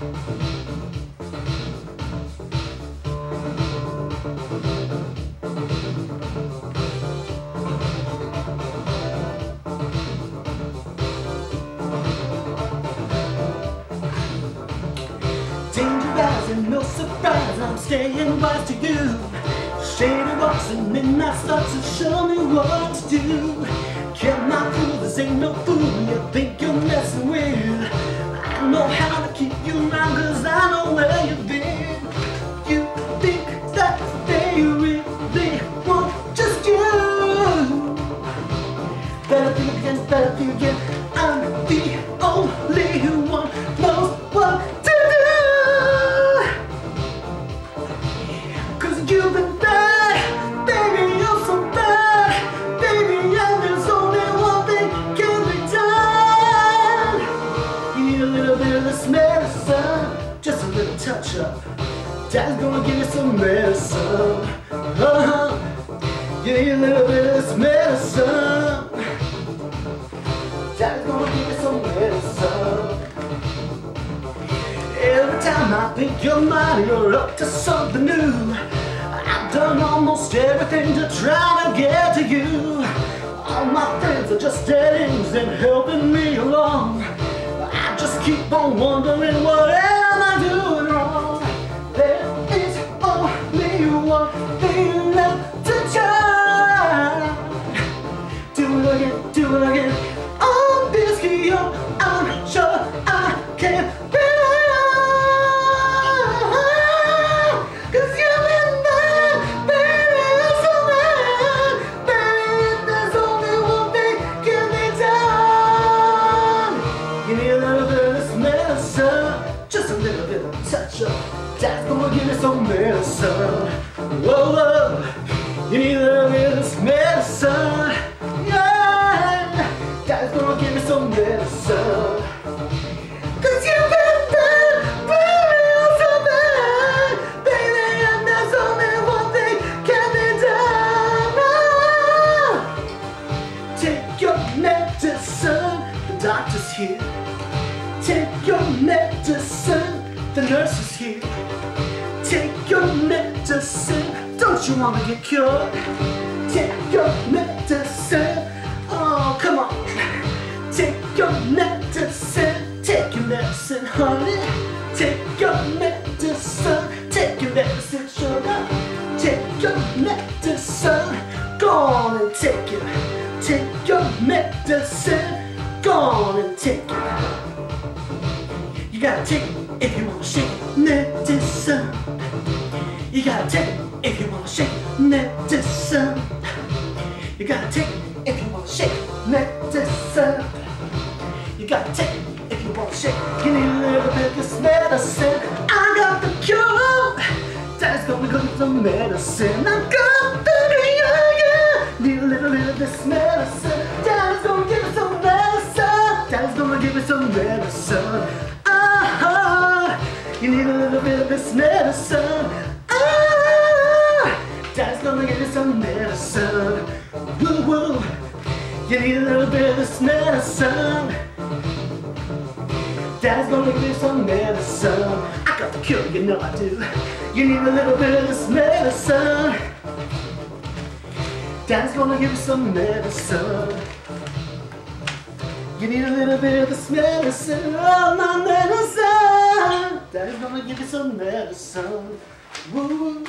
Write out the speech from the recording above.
And no surprise, I'm staying wise to you. Shady walks and midnight starts to show me what to do. My cool, this ain't no fool you think you're messing with. I'm the only one knows what to do. Cause you've been bad, baby, you're so bad. Baby, and there's only one thing can be done. You need a little bit of this medicine, just a little touch up. Dad's gonna give you some medicine. Uh-huh. You need a little bit of this medicine. Dad's gonna give you some medicine. Every time I think you're mine, you're up to something new. I've done almost everything to try to get to you. All my friends are just dead ends and helping me along. I just keep on wondering what touch up. Gonna give you some medicine. Whoa, whoa. Um, you need of this medicine. Yeah. Give you some medicine. Cause you've been bad, baby, and only one thing can be done. Take your medicine, the doctor's here. Take your medicine, the nurse is here. Take your medicine, don't you wanna get cured? Take your medicine, oh come on. Take your medicine, take your medicine, honey. Take your medicine, take your medicine, sugar. Take your medicine, go on and take it. Take your medicine, go on and take it. You gotta take it if you wanna shake. Medicine. You gotta take it if you wanna shake. Medicine. You gotta take it if you wanna shake. Medicine. You gotta take it if you wanna shake. You need a little bit of this medicine. I got the cure. Dad's gonna give you some medicine. I got the cure. Need a little bit of this medicine. Dad's gonna give me some medicine. Dad's gonna give me some medicine. You need a little bit of this medicine. Ah, Dad's gonna give you some medicine. Woo woo. You need a little bit of this medicine. Dad's gonna give you some medicine. I got the cure, you know I do. You need a little bit of this medicine. Dad's gonna give you some medicine. You need a little bit of this medicine. Oh, my medicine. Dad's gonna give you some medicine. Woo.